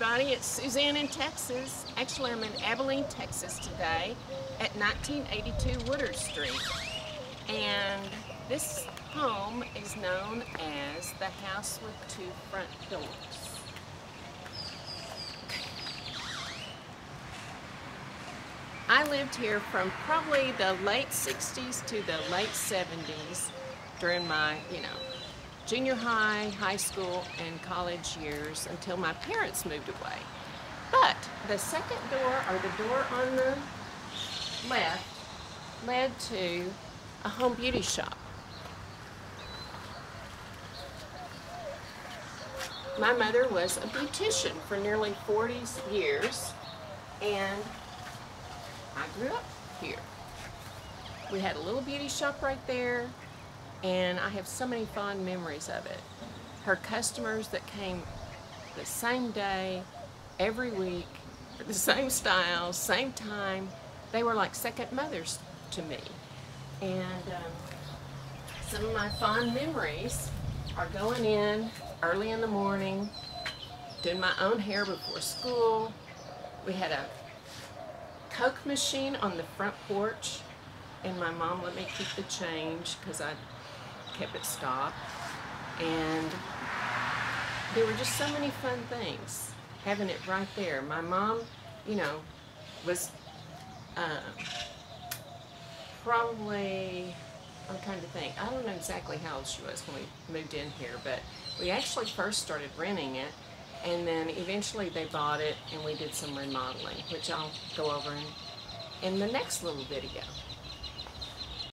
everybody. It's Suzanne in Texas. Actually, I'm in Abilene, Texas today at 1982 Woodard Street. And this home is known as the house with two front doors. I lived here from probably the late 60s to the late 70s during my, you know, junior high, high school, and college years until my parents moved away. But the second door, or the door on the left, led to a home beauty shop. My mother was a beautician for nearly 40 years, and I grew up here. We had a little beauty shop right there, and I have so many fond memories of it. Her customers that came the same day, every week, the same style, same time, they were like second mothers to me. And um, some of my fond memories are going in early in the morning, doing my own hair before school. We had a Coke machine on the front porch, and my mom let me keep the change because I kept it stopped. And there were just so many fun things having it right there. My mom, you know, was uh, probably, I'm trying to think, I don't know exactly how old she was when we moved in here, but we actually first started renting it and then eventually they bought it and we did some remodeling, which I'll go over in, in the next little video.